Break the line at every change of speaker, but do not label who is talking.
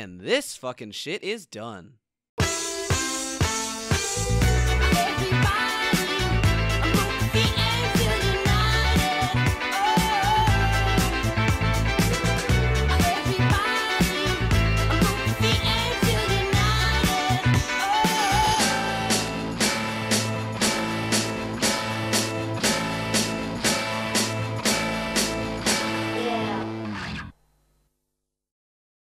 man, this fucking shit is done.